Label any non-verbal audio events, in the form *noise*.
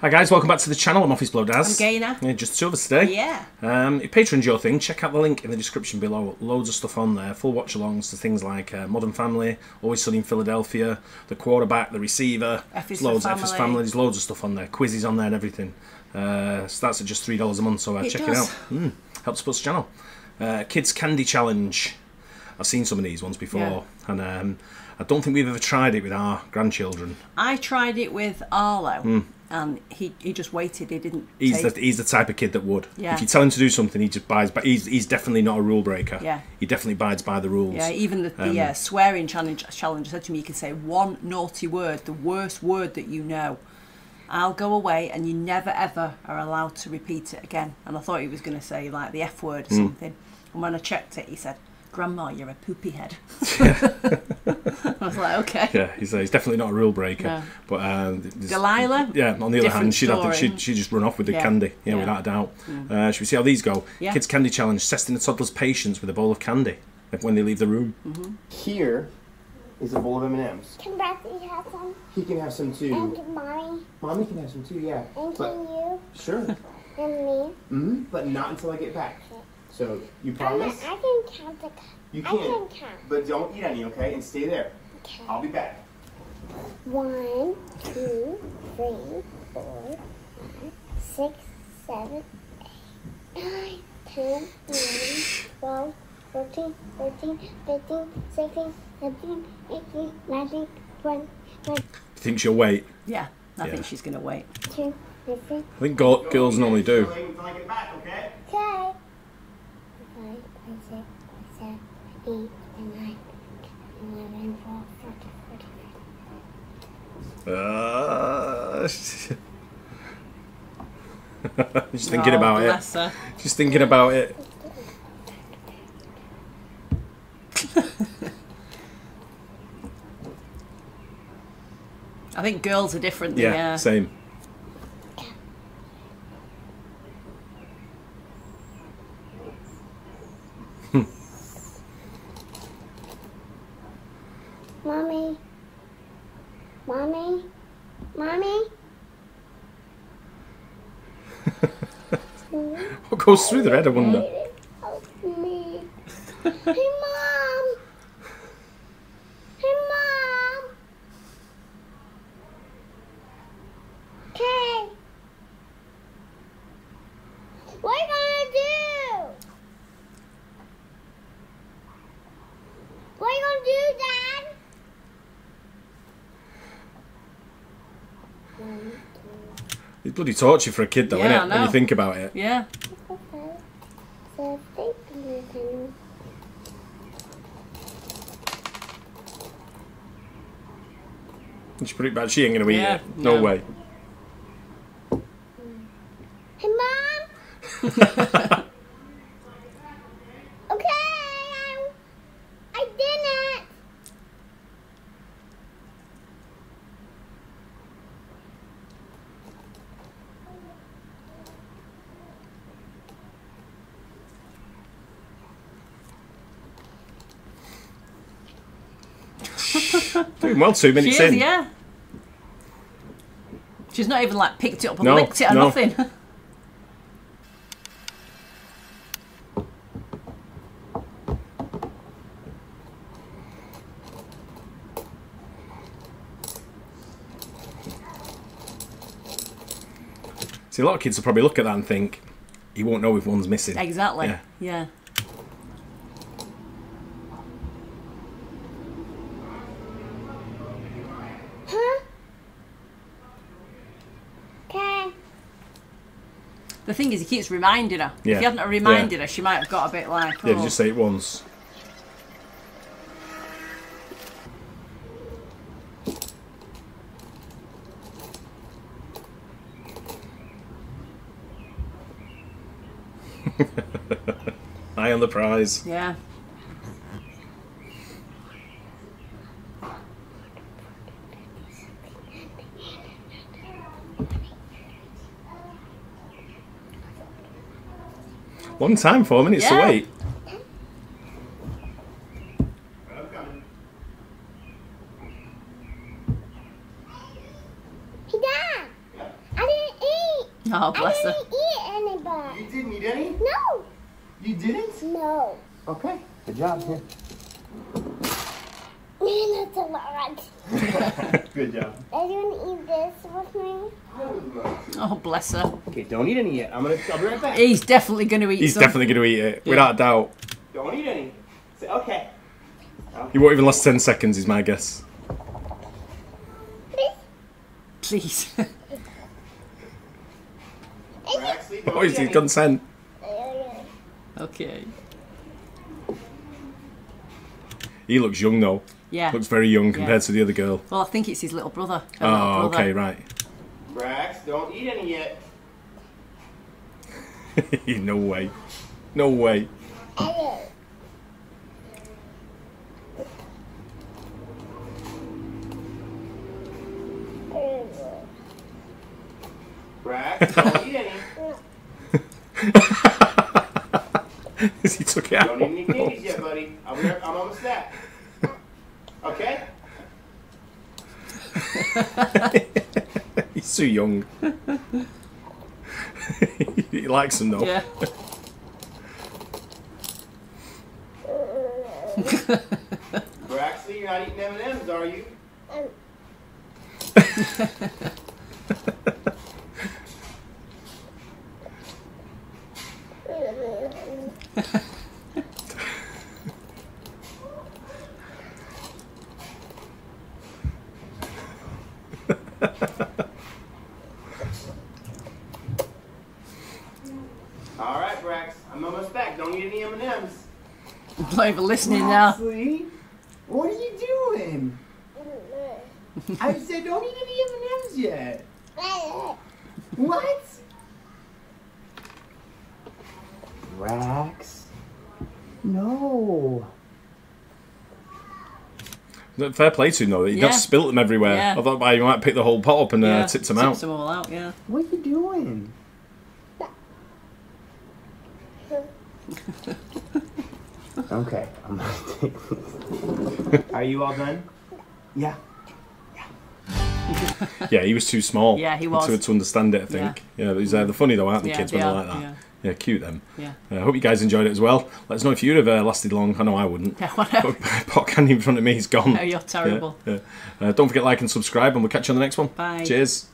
Hi guys, welcome back to the channel. I'm Office Bloke Daz. I'm Gaynor. Yeah, just two of us today. Yeah. Um, if Patreon's your thing, check out the link in the description below. Loads of stuff on there. Full watch alongs to things like uh, Modern Family, Always Sunny in Philadelphia, The Quarterback, The Receiver. F is loads for F is Family. Family. There's loads of stuff on there. Quizzes on there and everything. Uh, starts at just $3 a month, so uh, It check does. it out. Mm, helps support the channel. Uh, Kids Candy Challenge. I've seen some of these ones before, Yeah. and um, I don't think we've ever tried it with our grandchildren. I tried it with Arlo, and he, he just waited. He didn't. He's take- the he's the type of kid that would. Yeah. If you tell him to do something, he just buys. But he's he's definitely not a rule breaker. Yeah. He definitely abides by the rules. yeah, even the, Um, uh, swearing challenge challenge said to me, you can say one naughty word, the worst word that you know. I'll go away, and you never ever are allowed to repeat it again. And I thought he was going to say like the F word or Hmm. something. And when I checked it, he said, "Grandma, you're a poopy head." *laughs* I was like, okay. Yeah, he's, uh, he's definitely not a rule breaker. No. But uh, Delilah? Yeah. On the other hand, she'd have to, she'd, she'd just run off with the Yeah. candy. Yeah, Yeah. Mm. without a doubt. Uh, should we see how these go? Yeah. Kids Candy Challenge: testing a toddler's patience with a bowl of candy like when they leave the room. Here is a bowl of M&Ms. Can Bradley have some? He can have some too. And mommy? Mommy can have some too, yeah. And But can you? sure. And me? hmm But not until I get back. So you I'm promise? I can count the. You I can. can count. But don't eat any, okay? And stay there. Okay. I'll be back. One, two, three, four, five, six, seven, eight, nine, ten, eleven, twelve, thirteen, fourteen, fifteen, sixteen, seventeen, eighteen, nineteen, twenty, Thinks you'll wait. Yeah, I Yeah. think she's going to wait. twenty-two, twenty-three. I think girl, girls normally do. Stay until I get back, okay? Five, six, seven, eight, and nine, eleven, twelve, thirteen, fourteen. Uh, just thinking Oh, about it. her. Just thinking about it. I think girls are different. Yeah, Yeah. same. Mommy. Mommy. Mommy. *laughs* What goes through their head, I wonder. Help me. hey, Mom. Hey, Mom. Okay. What are you gonna do? What are you gonna do, Dad? It's bloody torture for a kid, though, Yeah, isn't it? When you think about it. Yeah. Okay. So think you She put it back. She ain't gonna eat Yeah, it. No, no. way. Hey, Mom. okay, I, I did it. *laughs* Doing well, two She minutes is, in. yeah. She's not even like picked it up and No, licked it or no. nothing. *laughs* See, a lot of kids will probably look at that and think, he won't know if one's missing. exactly. Yeah. Yeah. Huh? Okay. The thing is, he keeps reminding her. Yeah. If he hadn't have reminded her, she might have got a bit like, Yeah, oh. just say it once. *laughs* Eye on the prize. yeah. Long time, four minutes Yeah. to wait. Hey, Dad. I didn't Oh, bless I her. didn't eat any bar. You didn't eat any? No. You didn't? No. Okay. Good job. Here. That's *laughs* lot. Good job. Are you gonna eat this with me? Oh, bless her. Okay, don't eat any yet. I'm gonna. I'll be right back. He's definitely going to eat He's some. definitely going to eat it, without a doubt. Don't eat any. Say okay. He won't even last 10 seconds, is my guess. Please. Braxley, oh, don't Oh, eat he's any. consent. okay. He looks young, though. Yeah. Looks very young compared to the other girl. Well, I think it's his little brother. her Oh, little brother. okay, right. Brax, don't eat any yet. *laughs* no way. No way. Brax, don't eat any. *laughs* he took it out. Don't eat any candies yet, buddy. I'll be right, I'm almost there. Okay? *laughs* He's too young. *laughs* he likes them, though. Yeah. Braxley, you're not eating M&M's, are you? *laughs* All right, Brax. I'm almost back. Don't eat any M&M's. I'm not even listening now. What are you doing? I said don't eat any M&M's yet. What? Brax. No. No, Fair play to him, though. He Yeah. just spilt them everywhere. Yeah. I thought well, he might pick the whole pot up and yeah. uh, tipped them Tips out. them all out, yeah. What are you doing? *laughs* okay, I'm gonna take this. Are you all done? Yeah. Yeah, *laughs* yeah, he was too small. Yeah, he was. To, to understand it, I think. Yeah, but he's, uh, they're funny though, aren't the Yeah, kids they when they're are, like that? yeah. Yeah, cute them. Yeah. I uh, hope you guys enjoyed it as well. Let us know if you'd have uh, lasted long. I know I wouldn't. *laughs* Yeah, whatever. Pot candy in front of me is gone. No, *laughs* you're terrible. Yeah, yeah. Uh, don't forget like and subscribe, and we'll catch you on the next one. Bye. Cheers.